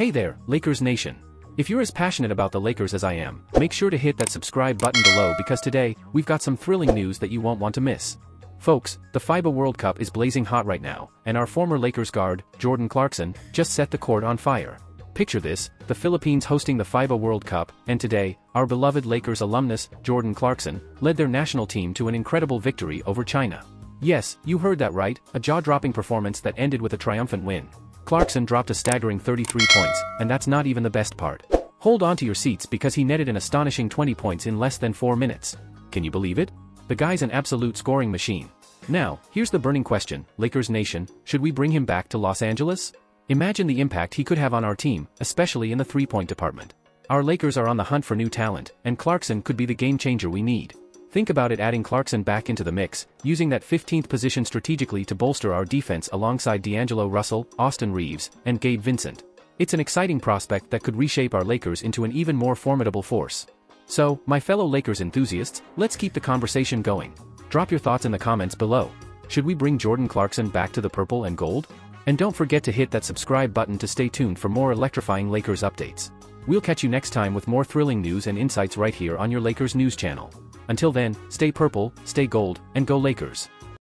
Hey there, Lakers Nation. If you're as passionate about the Lakers as I am, make sure to hit that subscribe button below because today, we've got some thrilling news that you won't want to miss. Folks, the FIBA World Cup is blazing hot right now, and our former Lakers guard, Jordan Clarkson, just set the court on fire. Picture this, the Philippines hosting the FIBA World Cup, and today, our beloved Lakers alumnus, Jordan Clarkson, led their national team to an incredible victory over China. Yes, you heard that right, a jaw-dropping performance that ended with a triumphant win. Clarkson dropped a staggering 33 points, and that's not even the best part. Hold on to your seats because he netted an astonishing 20 points in less than 4 minutes. Can you believe it? The guy's an absolute scoring machine. Now, here's the burning question, Lakers Nation, should we bring him back to Los Angeles? Imagine the impact he could have on our team, especially in the three-point department. Our Lakers are on the hunt for new talent, and Clarkson could be the game changer we need. Think about it adding Clarkson back into the mix, using that 15th position strategically to bolster our defense alongside D'Angelo Russell, Austin Reaves, and Gabe Vincent. It's an exciting prospect that could reshape our Lakers into an even more formidable force. So, my fellow Lakers enthusiasts, let's keep the conversation going. Drop your thoughts in the comments below. Should we bring Jordan Clarkson back to the purple and gold? And don't forget to hit that subscribe button to stay tuned for more electrifying Lakers updates. We'll catch you next time with more thrilling news and insights right here on your Lakers news channel. Until then, stay purple, stay gold, and go Lakers.